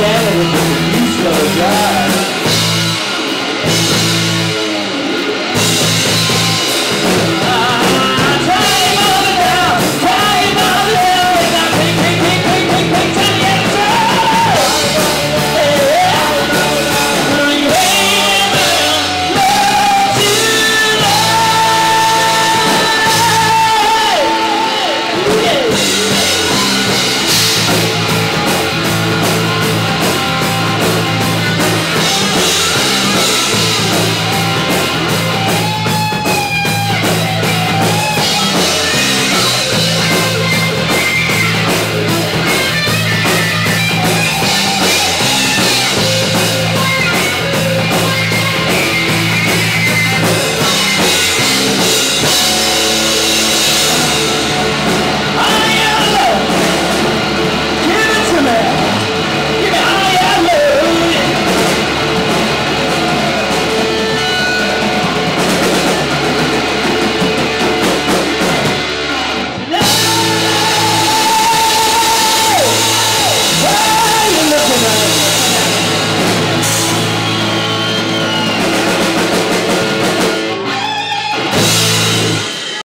Yeah.